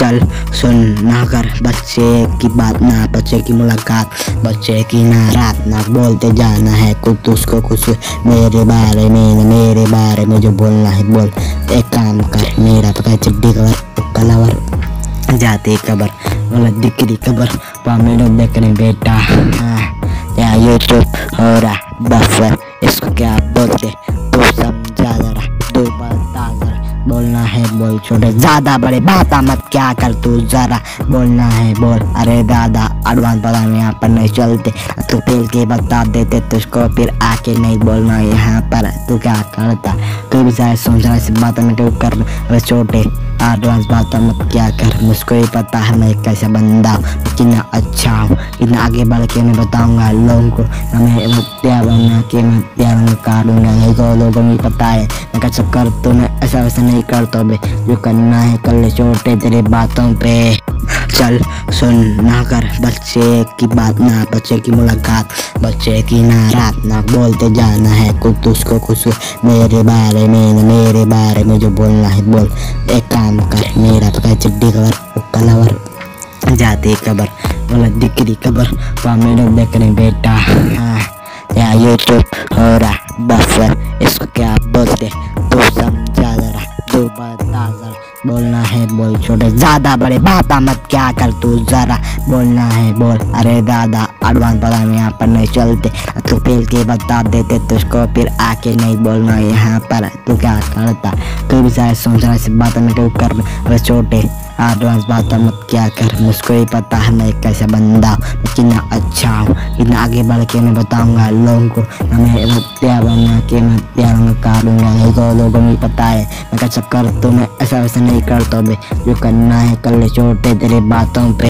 चल सुन ना कर बच्चे की बात ना बच्चे की मुलाकात बच्चे की ना रात ना बोलते जाना है कुछ उसको कुछ मेरे बारे में मेरे बारे में जो बोलना है बोल। एक काम कर मेरा पता है चिड्डी कवर कलावर जाती कबर गलत दिखरी कबर पामेडो देख रहे बेटा। हाँ, या यूट्यूब हो रहा बफर इसको क्या बोलते तू समझा जरा दो बता बोलना है बोल छोटे, ज़्यादा बड़े बात मत क्या कर तू जरा। बोलना है बोल, अरे दादा एडवांस पता नहीं यहाँ पर नहीं चलते। तू पेल के बता देते तुझको, फिर आके नहीं बोलना यहाँ पर। तू क्या करता? तू भी सारे सोच रहा इस बात क्यों कर छोटे। एडवांस बात मत क्या कर। मुझको ही पता है मैं कैसा बंदा कितना अच्छा हूँ। कितना आगे बढ़ के मैं बताऊँगा लोगों को। मैं हत्या बनना के मैं हत्या बनना काटूँगा यही तो लोगों को पता है। मैं कैसा कर तो मैं ऐसा वैसा नहीं करता बे। जो करना है कर ले, छोटे तेरे बातों पे। चल सुन ना कर बच्चे की बात ना बच्चे की मुलाकात। बच्चे की ना रात ना बोलते जाना है। कुछ उसको कुछ मेरे बारे में मेरे बारे में जो बोलना है बोल। एक काम कर मेरा है चिड्डी कवर कलावर जाती कबर गलत दिखरी कबर पामेडो देख रहे बेटा। हाँ, या यूट्यूब हो रहा बफर। जरा बोलना है बोल छोटे, ज़्यादा बड़े बाबा मत क्या कर तू जरा। बोलना है बोल, अरे दादा। एडवांस पता नहीं यहाँ पर नहीं चलते। तू पेल के बता देते तुझको, फिर आके नहीं बोलना यहाँ पर। तू क्या करता? तू भी शायद सोच रहा इस बात में क्यों कर अरे छोटे एडवांस बात मत क्या कर, मुझको ही पता है मैं कैसा बंदा कितना अच्छा हूँ। कितना आगे बढ़ के मैं बताऊँगा लोगों को मैं हत्या बना के मैं हत्या नहीं तो लोगों को पता है, मैं कैसा कर तो मैं ऐसा वैसा नहीं करता बे जो करना है कर ले छोटे, तेरे बातों पे।